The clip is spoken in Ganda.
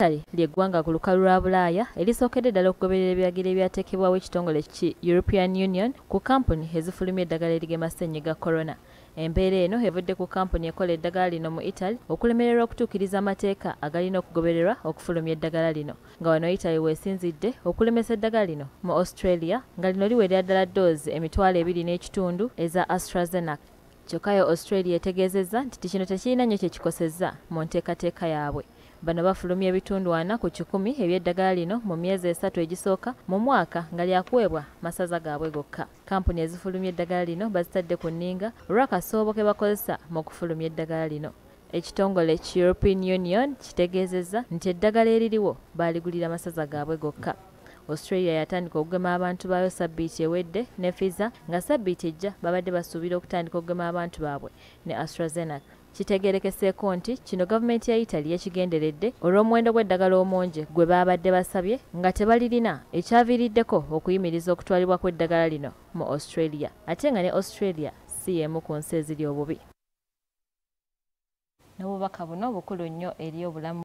italy ly'eggwanga ku lukalu lwa bulaaya erisookedde ddala okugoberera ebiragiro ebyateekebwawo ekitongole ki european union ku kampuni ezifulumya eddagala erigema ssennyiga corona. Embeera eno evudde ku kampuni ekola eddagala lino mu italy okulemererwa okutuukiriza amateeka agalina okugobererwa okufulumya eddagala lino. Nga wano italy weesinzidde okulemesa eddagala lino mu australia nga lino liwerera ddala ddoozi emitwalo ebiri n'ekitundu eza AstraZeneca. Kyokka yo australia etegeezezza nti kino tekirina nnyo kye kikosezza mu nteekateeka yaabwe bano bafulumya ebitundu ana ku kikumi eby'eddagala lino mu myezi esatu egisooka mu mwaka nga lyakuweebwa masaza gaabwe gokka. Kampuni ezifulumya eddagala lino bazitadde ku nninga olw'akasoobo ke bakozesa mu kufulumya eddagala lino. Ekitongole ki european union kitegeezezza nti eddagala eririwo baaligulira masaza gaabwe gokka australia yatandika okugema abantu baayo sabbiiti ewedde ne fiza nga sabbiiti ejja babadde basuubira okutandika okugema abantu baabwe ne astrazenaca kitegeerekeseeko nti kino gavumenti ya italy yakigenderedde olw'omuwendo gw'eddagala omungi gwe baabadde basabye nga tebalirina ekyaviiriddeko okuyimiriza okutwalibwa kw'eddagala lino mu australia. Ate nga ne australia si y'emu ku nsi eziri obubi. N'obubaka buno bukulu nnyo eri obulamu